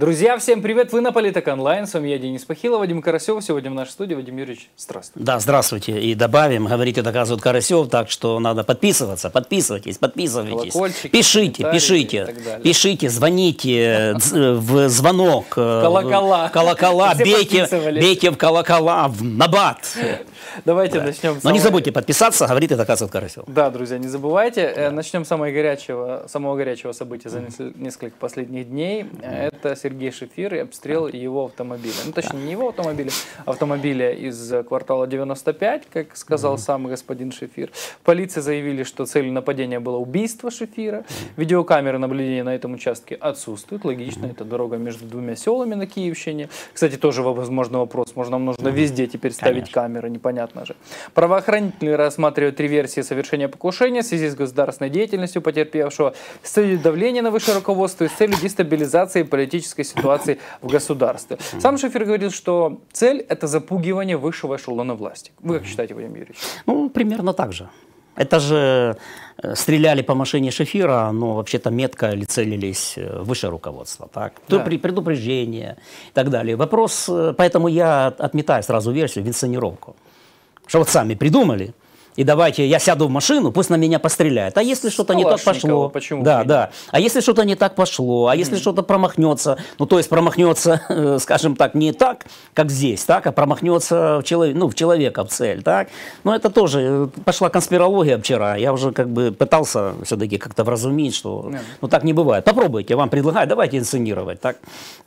Друзья, всем привет! Вы на Политик Онлайн. С вами я, Денис Пахилов, Вадим Карасев. Сегодня в нашей студии Вадим Юрьевич. Здравствуйте. Да, здравствуйте. И добавим, говорит и доказывает Карасев, так что надо подписываться, подписывайтесь, подписывайтесь. Колокольчики, пишите, пишите, пишите, звоните в звонок. э, Колокола. Колокола, бейте, бейте в колокола, в набат. Давайте начнем. с Но не самого- забудьте подписаться, говорит и доказывает Карасев. Да, друзья, не забывайте. Э, Начнем с самого горячего, самого горячего события за нес- несколько последних дней. Э, Это Сергей Шефир и обстрел его автомобиля. Ну, точнее, не его автомобиля, автомобиля из э, квартала 95, как сказал сам господин Шефир. В полиции заявили, что целью нападения было убийство Шефира. Видеокамеры наблюдения на этом участке отсутствуют. Логично, это дорога между двумя селами на Киевщине. Кстати, тоже возможный вопрос. Может, нам нужно везде теперь ставить Конечно. камеры, непонятно же. Правоохранители рассматривают три версии совершения покушения в связи с государственной деятельностью потерпевшего с целью давления на высшее руководство и с целью дестабилизации политической ситуации в государстве. Сам Шефер говорил, что цель – это запугивание высшего эшелона власти. Вы как считаете, Владимир Юрьевич? Ну, примерно так же. Это же э, стреляли по машине Шефира, но вообще-то метко или целились э, в высшее руководство. Так? Да. Предупреждение и так далее. Вопрос, э, поэтому я от- отметаю сразу версию в инсценировку. Что вот сами придумали, и давайте я сяду в машину, пусть на меня постреляет. А если что-то не так пошло? почему да, да. А если что-то не так пошло? А если что-то промахнется? Ну, то есть промахнется, э, скажем так, не так, как здесь, так, а промахнется в, челов... ну, в человека в цель, так? Но это тоже э, пошла конспирология вчера. Я уже как бы пытался все-таки как-то вразумить, что Да. ну так не бывает. Попробуйте, вам предлагают, давайте инсценировать, так?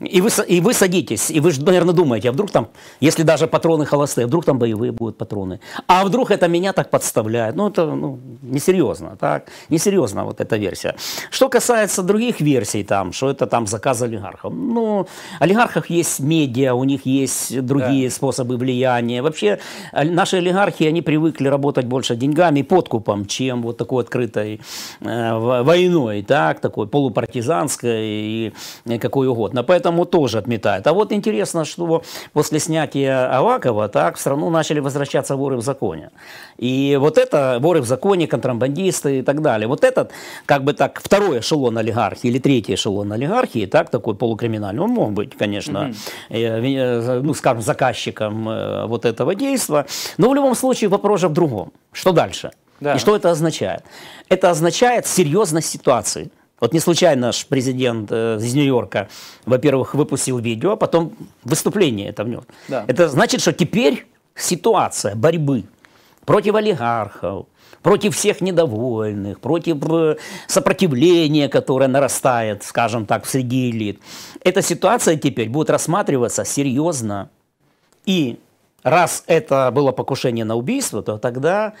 И вы, и вы садитесь, и вы же, наверное, думаете, а вдруг там, если даже патроны холостые, вдруг там боевые будут патроны. А вдруг это меня так подставляют? Ну, это ну, несерьезно, так? Несерьезно вот эта версия. Что касается других версий там, что это там заказ олигархов. Ну, олигархов есть медиа, у них есть другие способы влияния. Вообще, наши олигархи, они привыкли работать больше деньгами и подкупом, чем вот такой открытой э, войной, так, такой полупартизанской и э, какой угодно. Поэтому тоже отметают. А вот интересно, что после снятия Авакова, так, в страну начали возвращаться воры в законе. И вот это воры в законе, контрабандисты и так далее. Вот этот, как бы так, второй эшелон олигархии или третий эшелон олигархии, так, такой полукриминальный, он мог быть, конечно, э, ну, скажем, заказчиком э, вот этого действия. Но в любом случае вопрос же в другом. Что дальше? Да. И что это означает? Это означает серьезность ситуации. Вот не случайно наш президент э, из Нью-Йорка, во-первых, выпустил видео, а потом выступление это внес. Да. Это значит, что теперь ситуация борьбы против олигархов, против всех недовольных, против э, сопротивления, которое нарастает, скажем так, среди элит. Эта ситуация теперь будет рассматриваться серьезно. И раз это было покушение на убийство, то тогда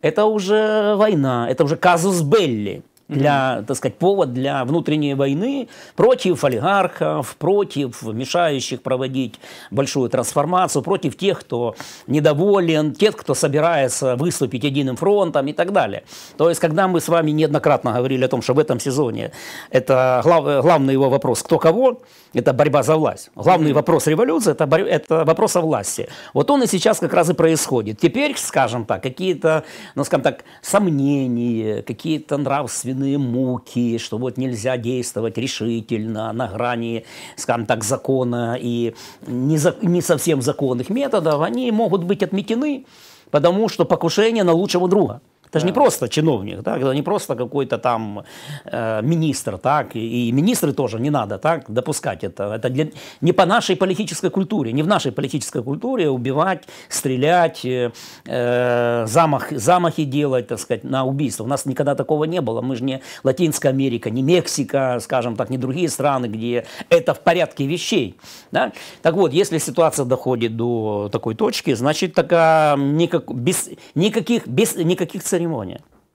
это уже война, это уже казус белли. Для, так сказать, повод для внутренней войны против олигархов, против мешающих проводить большую трансформацию, против тех, кто недоволен, тех, кто собирается выступить единым фронтом и так далее. То есть, когда мы с вами неоднократно говорили о том, что в этом сезоне это глав- главный его вопрос «кто кого?», это борьба за власть. Главный вопрос революции это, борь- это вопрос о власти. Вот он и сейчас как раз и происходит. Теперь, скажем так, какие-то, ну, скажем так, сомнения, какие-то нравственные муки, что вот нельзя действовать решительно на грани, скажем так, закона и не, за- не совсем законных методов, они могут быть отметены, потому что покушение на лучшего друга. Это же не просто чиновник, так? это не просто какой-то там э, министр, так? И, и министры тоже не надо так допускать это. Это для- не по нашей политической культуре, не в нашей политической культуре убивать, стрелять, э, э, замах, замахи делать, так сказать, на убийство. У нас никогда такого не было. Мы же не Латинская Америка, не Мексика, скажем так, не другие страны, где это в порядке вещей. Да? Так вот, если ситуация доходит до такой точки, значит, такая, никак, без, никаких, без никаких церемоний.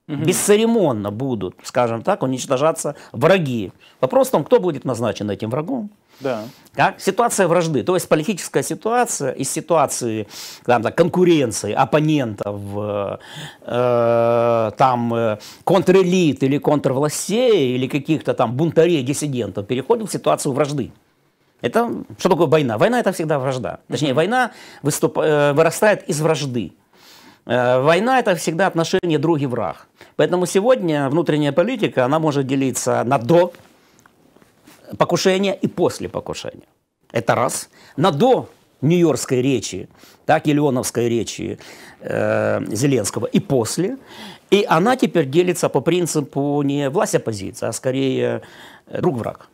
Бесцеремонно будут, скажем так, уничтожаться враги. Вопрос в том, кто будет назначен этим врагом. Да. Так? Ситуация вражды, то есть политическая ситуация из ситуации скажем так, конкуренции оппонентов, э, э, там, э, контрэлит или контрвластей, или каких-то там бунтарей, диссидентов, переходит в ситуацию вражды. Это что такое война? Война это всегда вражда. Точнее, война выступ, э, вырастает из вражды. Э, Война это всегда отношение друг и враг. Поэтому сегодня внутренняя политика, она может делиться на до покушения и после покушения. Это раз. На до Нью-Йоркской речи, так, и Леоновской речи э, Зеленского и после. И она теперь делится по принципу не власть-оппозиция, а скорее друг-враг.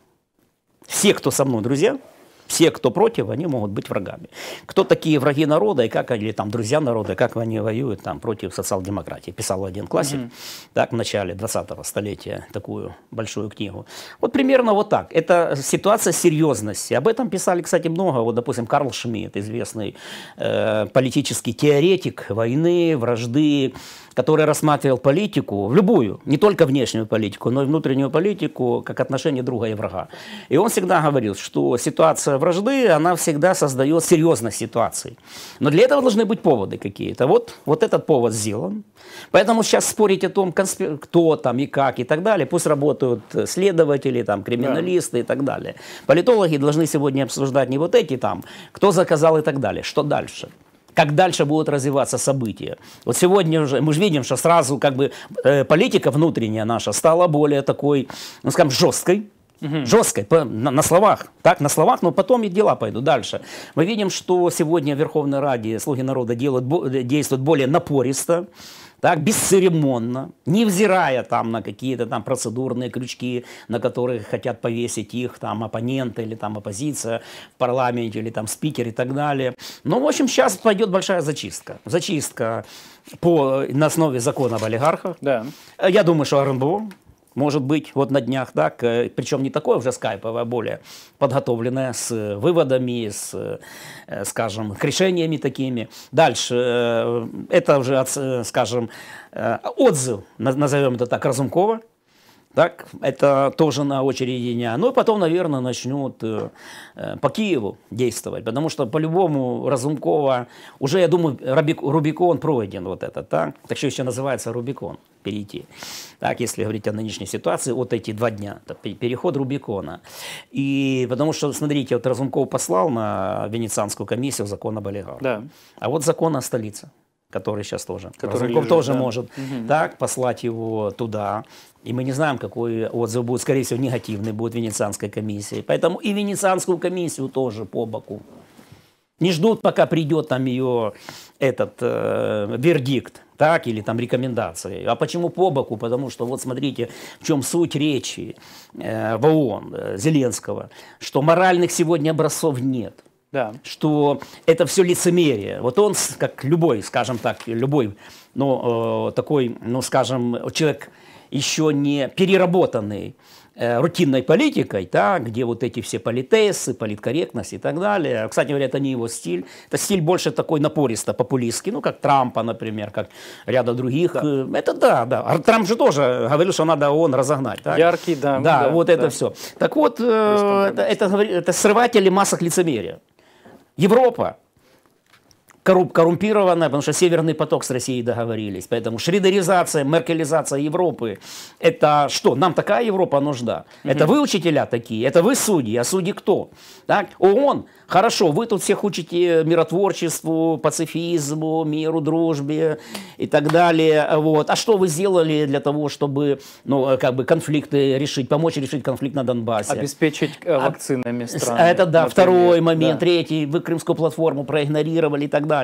Все, кто со мной друзья, все, кто против, они могут быть врагами. Кто такие враги народа и как они, там, друзья народа, как они воюют там, против социал-демократии. Писал один классик mm-hmm. так, в начале 20-го столетия такую большую книгу. Вот примерно вот так. Это ситуация серьезности. Об этом писали, кстати, много. Вот, допустим, Карл Шмидт, известный э, политический теоретик войны, вражды, который рассматривал политику, в любую, не только внешнюю политику, но и внутреннюю политику, как отношение друга и врага. И он всегда говорил, что ситуация вражды, она всегда создает серьезность ситуации. Но для этого должны быть поводы какие-то. Вот, вот этот повод сделан. Поэтому сейчас спорить о том, кто там и как и так далее, пусть работают следователи, там, криминалисты да. и так далее. Политологи должны сегодня обсуждать не вот эти там, кто заказал и так далее, что дальше как дальше будут развиваться события. Вот сегодня уже мы же видим, что сразу как бы э, политика внутренняя наша стала более такой, ну скажем, жесткой, Угу. Жесткой, на, на словах, так, на словах, но потом и дела пойдут дальше. Мы видим, что сегодня в Верховной Раде слуги народа делают, действуют более напористо, так, бесцеремонно, невзирая там на какие-то там процедурные крючки, на которые хотят повесить их там оппоненты или там оппозиция в парламенте или там спикер и так далее. Ну, в общем, сейчас пойдет большая зачистка. Зачистка по, на основе закона об олигархах. Да. Я думаю, что РНБО может быть, вот на днях, да, причем не такое уже скайповое, а более подготовленное, с выводами, с, э, скажем, к решениями такими. Дальше, э, это уже, э, скажем, отзыв, назовем это так, Разумкова, так, это тоже на очереди дня. Ну и потом, наверное, начнут э, по Киеву действовать, потому что по-любому Разумкова уже, я думаю, Рубикон пройден вот этот, так? Так что еще называется Рубикон, перейти. Так, если говорить о нынешней ситуации, вот эти два дня, переход Рубикона. И потому что, смотрите, вот Разумков послал на Венецианскую комиссию закон об олигархах. Да. А вот закон о столице который сейчас тоже. Который Разумков лежит, тоже да? может угу. так послать его туда. И мы не знаем, какой отзыв будет, скорее всего, негативный будет Венецианской комиссии. Поэтому и Венецианскую комиссию тоже по боку. Не ждут, пока придет там ее этот э, вердикт, так, или там рекомендации. А почему по боку? Потому что вот смотрите, в чем суть речи э, в ООН э, Зеленского, что моральных сегодня образцов нет да. что это все лицемерие. Вот он, как любой, скажем так, любой, ну, э, такой, ну, скажем, человек еще не переработанный э, рутинной политикой, да, где вот эти все политесы, политкорректность и так далее. Кстати говоря, это не его стиль. Это стиль больше такой напористо-популистский, ну, как Трампа, например, как ряда других. Да. Э, это да, да. А Трамп же тоже говорил, что надо ООН разогнать. Так? Яркий, да. Да, да вот да. это все. Так вот, э, это, это, это срыватели массах лицемерия. Европа коррумп, коррумпированная, потому что Северный поток с Россией договорились. Поэтому шридеризация, меркелизация Европы – это что? Нам такая Европа нужна. Угу. Это вы учителя такие, это вы судьи, а судьи кто? Так? ООН Хорошо, вы тут всех учите миротворчеству, пацифизму, миру, дружбе и так далее. Вот. А что вы сделали для того, чтобы ну, как бы конфликты решить, помочь решить конфликт на Донбассе? Обеспечить э, а, вакцинами страны. Это да, например. второй момент. Да. Третий, вы Крымскую платформу проигнорировали и так далее.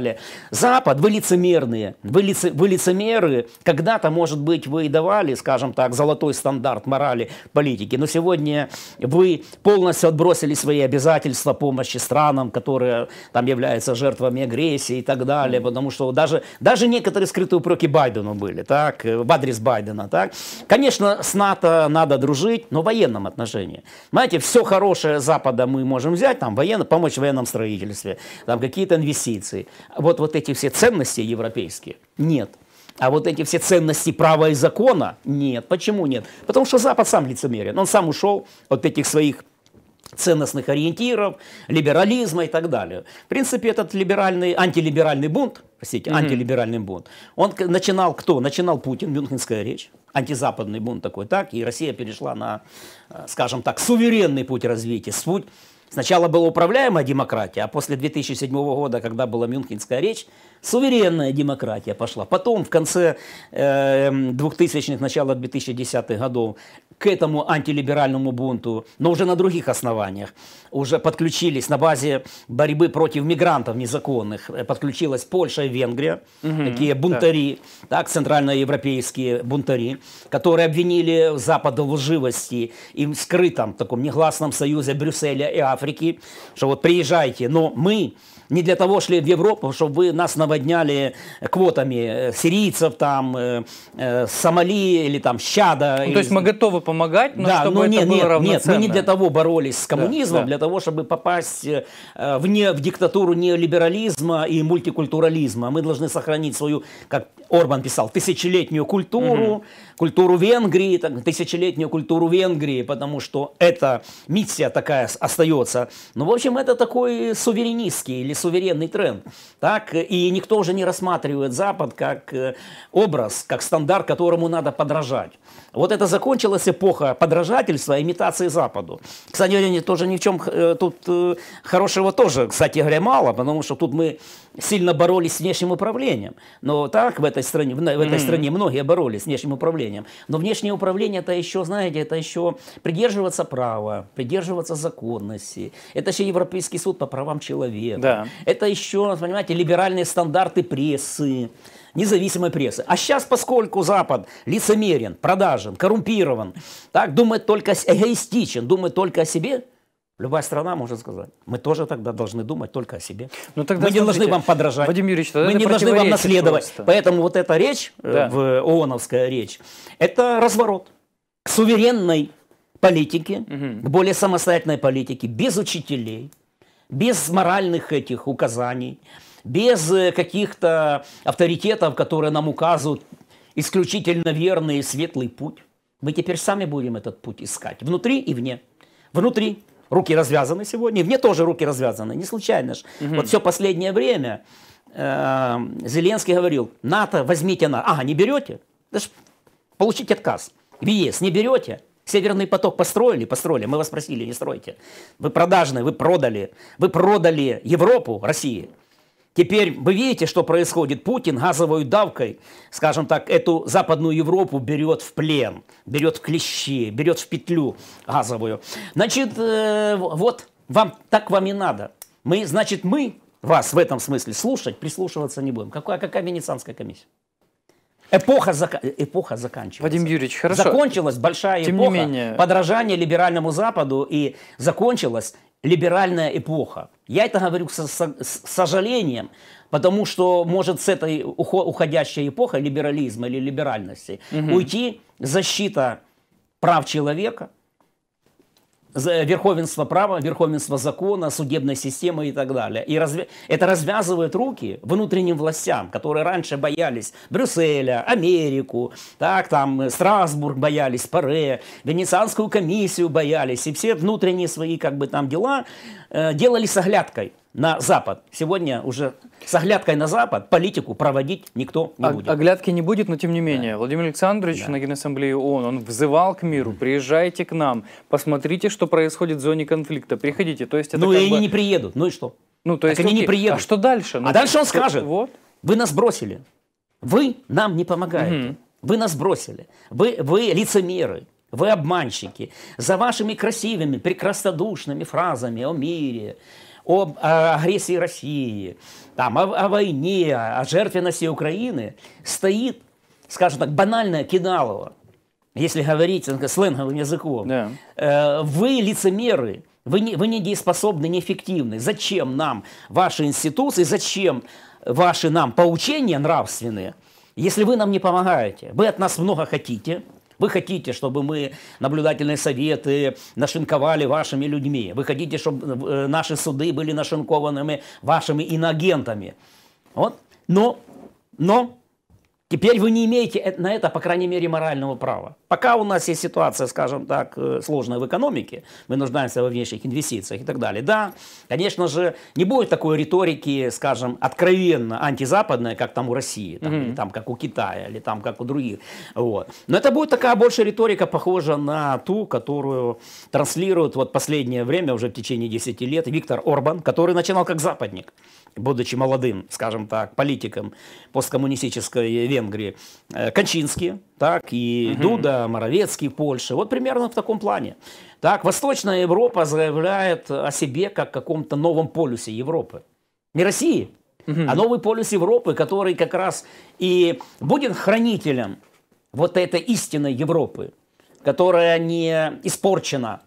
Запад, вы лицемерные. Вы, лице, вы лицемеры. Когда-то, может быть, вы давали, скажем так, золотой стандарт морали политики, но сегодня вы полностью отбросили свои обязательства помощи странам, которые там являются жертвами агрессии и так далее, потому что даже, даже некоторые скрытые упреки Байдену были, так, в адрес Байдена, так. Конечно, с НАТО надо дружить, но в военном отношении. Знаете, все хорошее Запада мы можем взять, там, военно, помочь в военном строительстве, там, какие-то инвестиции. Вот, вот эти все ценности европейские нет. А вот эти все ценности права и закона нет. Почему нет? Потому что Запад сам лицемерен. Он сам ушел от этих своих ценностных ориентиров, либерализма и так далее. В принципе, этот либеральный, антилиберальный бунт, простите, mm-hmm. антилиберальный бунт, он начинал кто? Начинал Путин, Мюнхенская речь, антизападный бунт такой, так, и Россия перешла на, э, скажем так, суверенный путь развития, путь Сначала была управляемая демократия, а после 2007 года, когда была Мюнхенская речь, суверенная демократия пошла. Потом, в конце э, 2000-х, начало 2010-х годов, к этому антилиберальному бунту, но уже на других основаниях. Уже подключились на базе борьбы против мигрантов незаконных, э, подключилась Польша и Венгрия, угу, такие бунтари, да. так, центральноевропейские бунтари, которые обвинили Запад в лживости и в скрытом таком негласном союзе Брюсселя и Африки, что вот приезжайте, но мы не для того шли в Европу, чтобы вы нас наводняли квотами э, сирийцев, там, э, э, Сомали или там Щада. Ну, или... То есть мы готовы помогать, но да, чтобы но это нет, было нет, нет, мы не для того боролись с коммунизмом, да, да. для того, чтобы попасть э, вне, в диктатуру неолиберализма и мультикультурализма. Мы должны сохранить свою, как Орбан писал, тысячелетнюю культуру, угу. Культуру Венгрии, так, тысячелетнюю культуру Венгрии, потому что эта миссия такая остается. Ну, в общем, это такой суверенистский или суверенный тренд. Так? И никто уже не рассматривает Запад как э, образ, как стандарт, которому надо подражать. Вот это закончилась эпоха подражательства, имитации Западу. Кстати, тоже ни в чем э, тут э, хорошего тоже, кстати говоря, мало, потому что тут мы сильно боролись с внешним управлением. Но так в этой стране, в этой mm-hmm. стране многие боролись с внешним управлением. Но внешнее управление это еще, знаете, это еще придерживаться права, придерживаться законности. Это еще Европейский суд по правам человека. Да. Это еще, понимаете, либеральные стандарты прессы независимой прессы. А сейчас, поскольку Запад лицемерен, продажен, коррумпирован, так, думает только эгоистичен, думает только о себе, Любая страна может сказать, мы тоже тогда должны думать только о себе. Ну, тогда, мы не должны вам подражать, Вадим Юрьевич, мы не должны вам наследовать. Просто. Поэтому вот эта речь, э, да. в ООНовская речь, это разворот к суверенной политике, угу. к более самостоятельной политике, без учителей, без моральных этих указаний, без э, каких-то авторитетов, которые нам указывают исключительно верный и светлый путь. Мы теперь сами будем этот путь искать, внутри и вне. Внутри руки развязаны сегодня, вне тоже руки развязаны, не случайно же. Угу. Вот все последнее время э, Зеленский говорил, НАТО возьмите на... Ага, не берете? Даже получите отказ. В ЕС не берете? Северный поток построили? Построили. Мы вас просили, не стройте. Вы продажные, вы продали. Вы продали Европу, России. Теперь вы видите, что происходит. Путин газовой давкой, скажем так, эту Западную Европу берет в плен, берет в клещи, берет в петлю газовую. Значит, э, вот вам так вам и надо. Мы, значит, мы вас в этом смысле слушать, прислушиваться не будем. Какая, какая Венецианская комиссия? Эпоха, зака... эпоха заканчивается. Вадим Юрьевич, хорошо. Закончилась большая Тем эпоха не менее... подражания либеральному Западу и закончилась либеральная эпоха. Я это говорю с, с, с сожалением, потому что может с этой уходящей эпохой либерализма или либеральности угу. уйти защита прав человека – верховенство права, верховенство закона, судебной системы и так далее. И разве... это развязывает руки внутренним властям, которые раньше боялись Брюсселя, Америку, так, там, Страсбург боялись, Паре, Венецианскую комиссию боялись, и все внутренние свои как бы там дела э, делали с оглядкой на Запад. Сегодня уже с оглядкой на Запад политику проводить никто не будет. Оглядки не будет, но тем не менее. Да. Владимир Александрович да. на Генассамблее ООН, он взывал к миру, приезжайте к нам, посмотрите, что происходит в зоне конфликта, приходите. То есть это ну и бы... они не приедут, ну и что? Ну, то есть, так они не приедут. А что дальше? Ну, а дальше он скажет, вот. вы нас бросили, вы нам не помогаете, угу. вы нас бросили, вы, вы лицемеры, вы обманщики. За вашими красивыми, прекраснодушными фразами о мире, об агрессии России, там, о, о войне, о жертвенности Украины стоит, скажем так, банальное кидалово, если говорить сленговым языком. Да. Э, вы лицемеры, вы, не, вы недееспособны, неэффективны. Зачем нам ваши институции, зачем ваши нам поучения нравственные, если вы нам не помогаете? Вы от нас много хотите, вы хотите, чтобы мы наблюдательные советы нашинковали вашими людьми. Вы хотите, чтобы э, наши суды были нашинкованными вашими инагентами. Вот. Но, но Теперь вы не имеете на это, по крайней мере, морального права. Пока у нас есть ситуация, скажем так, э, сложная в экономике, мы нуждаемся во внешних инвестициях и так далее. Да, конечно же, не будет такой риторики, скажем, откровенно антизападной, как там у России, там, mm-hmm. или там как у Китая, или там как у других. Вот. Но это будет такая больше риторика, похожа на ту, которую транслирует вот последнее время, уже в течение 10 лет, Виктор Орбан, который начинал как западник, будучи молодым, скажем так, политиком посткоммунистической Венгрии Венгрии э, Кончинский, так, и угу. Дуда, Моровецкий в Польше. Вот примерно в таком плане. Так, Восточная Европа заявляет о себе как каком-то новом полюсе Европы. Не России, угу. а новый полюс Европы, который как раз и будет хранителем вот этой истинной Европы, которая не испорчена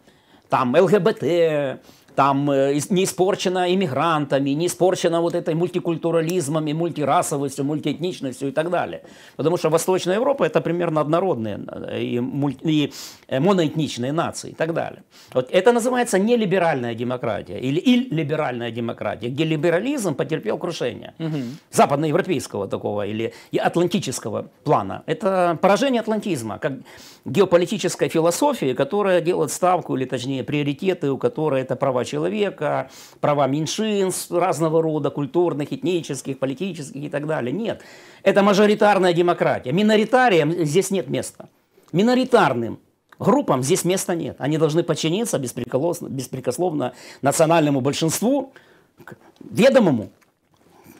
там ЛГБТ, там э, не испорчена иммигрантами, не испорчена вот этой мультикультурализмом и мультирасовостью, мультиэтничностью и так далее. Потому что Восточная Европа это примерно однородные э, и, мульти, и э, моноэтничные нации и так далее. Вот это называется нелиберальная демократия или иллиберальная демократия, где либерализм потерпел крушение. Угу. Западноевропейского такого или атлантического плана. Это поражение атлантизма, как геополитической философии, которая делает ставку, или точнее приоритеты, у которой это права человека, права меньшинств разного рода, культурных, этнических, политических и так далее. Нет, это мажоритарная демократия. Миноритариям здесь нет места. Миноритарным группам здесь места нет. Они должны подчиниться беспрекословно, беспрекословно национальному большинству, ведомому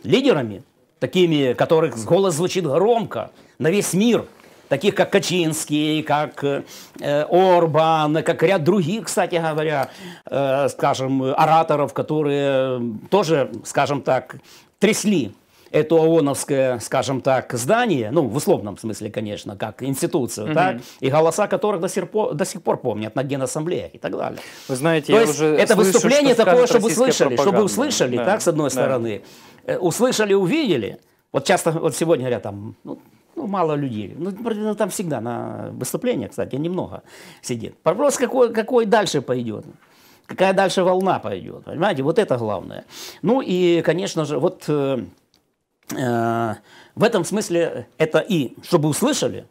лидерами, такими, которых голос звучит громко на весь мир – таких как Качинский, как э, Орбан, как ряд других, кстати говоря, э, скажем, ораторов, которые тоже, скажем так, трясли это ООНовское, скажем так, здание, ну, в условном смысле, конечно, как институцию, угу. так, и голоса которых до сих, пор, до сих пор помнят на Генассамблее и так далее. Вы знаете, То я есть уже это слышу, выступление такое, чтобы услышали, чтобы услышали, да. так, с одной да. стороны, э, услышали, увидели. Вот часто, вот сегодня говорят, там, ну, ну, мало людей. Ну, ну, там всегда на выступлениях, кстати, немного сидит. Вопрос, какой, какой дальше пойдет. Какая дальше волна пойдет. Понимаете, вот это главное. Ну и, конечно же, вот э, э, в этом смысле это и, чтобы услышали,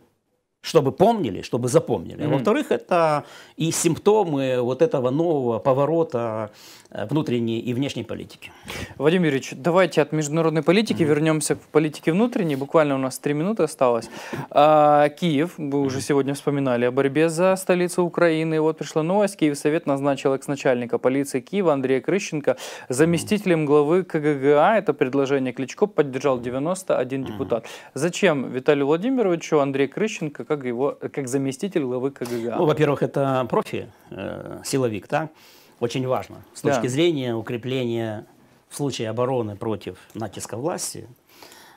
чтобы помнили, чтобы запомнили. Mm-hmm. Во-вторых, это и симптомы вот этого нового поворота внутренней и внешней политики. Вадим Юрьевич, давайте от международной политики mm-hmm. вернемся к политике внутренней. Буквально у нас три минуты осталось. А, Киев, вы уже сегодня вспоминали о борьбе за столицу Украины. Вот пришла новость. Киев Совет назначил экс-начальника полиции Киева Андрея Крыщенко заместителем главы КГГА. Это предложение Кличко поддержал 91 mm-hmm. депутат. Зачем Виталию Владимировичу Андрей Крыщенко как его как заместитель главы КГГА? Ну, во-первых, это профи, э, силовик, да, очень важно с точки да. зрения укрепления в случае обороны против натиска власти,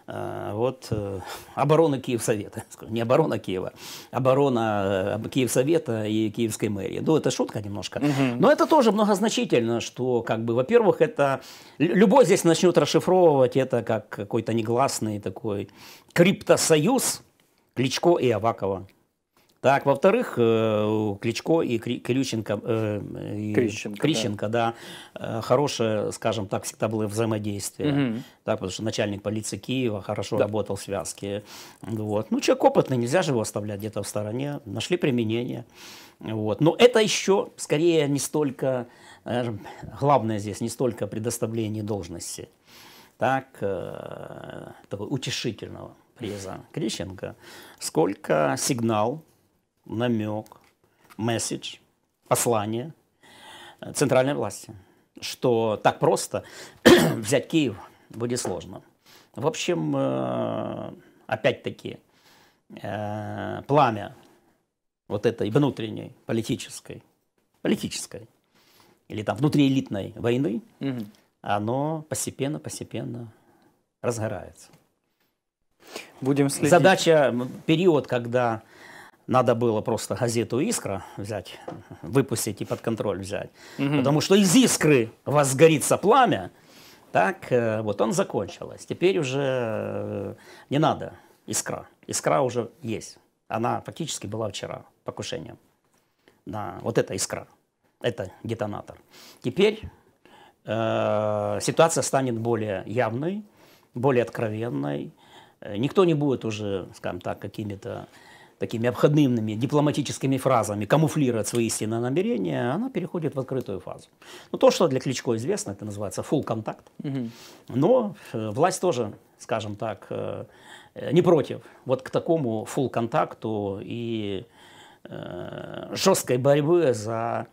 э, вот э, оборона Киевсовета, не оборона Киева, оборона э, Киевсовета и Киевской мэрии. Ну, это шутка немножко. Угу. Но это тоже многозначительно, что, как бы, во-первых, это любой здесь начнет расшифровывать это как какой-то негласный такой криптосоюз Кличко и Авакова. Так, во-вторых, э, Кличко и Крюченко, э, Крищенко, Крищенко да, да хорошее, скажем так, всегда было взаимодействие. Угу. Так, потому что начальник полиции Киева хорошо да. работал в связке. Вот. Ну, человек опытный, нельзя же его оставлять где-то в стороне. Нашли применение. Вот. Но это еще, скорее, не столько, главное здесь, не столько предоставление должности, так, э, такого утешительного приза Крищенко, сколько сигнал намек, месседж, послание центральной власти, что так просто взять Киев будет сложно. В общем, э, опять-таки, э, пламя вот этой внутренней политической, политической или там внутриэлитной войны, угу. оно постепенно-постепенно разгорается. Будем следить. Задача, период, когда надо было просто газету «Искра» взять, выпустить и под контроль взять. Угу. Потому что из «Искры» возгорится пламя, так э, вот он закончилась. Теперь уже э, не надо «Искра». «Искра» уже есть. Она фактически была вчера покушением. На вот эта «Искра». Это детонатор. Теперь э, ситуация станет более явной, более откровенной. Э, никто не будет уже, скажем так, какими-то такими обходными дипломатическими фразами камуфлировать свои истинные намерения, она переходит в открытую фазу. Ну, то, что для Кличко известно, это называется full контакт. Угу. Но э, власть тоже, скажем так, э, не против вот к такому full контакту и э, жесткой борьбы за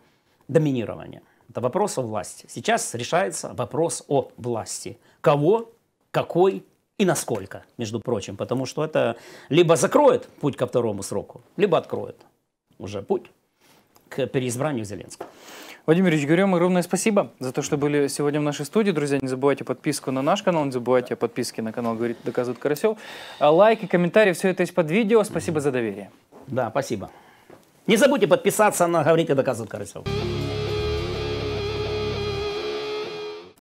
доминирование. Это вопрос о власти. Сейчас решается вопрос о власти. Кого, какой И насколько, между прочим, потому что это либо закроет путь ко второму сроку, либо откроет уже путь к переизбранию Зеленского. Владимир Ильич, говорю вам огромное спасибо за то, что были сегодня в нашей студии. Друзья, не забывайте подписку на наш канал, не забывайте о подписке на канал «Говорит, доказывает Карасев». А лайки, комментарии, все это есть под видео. Спасибо за доверие. Да, спасибо. Не забудьте подписаться на «Говорите, доказывает Карасев».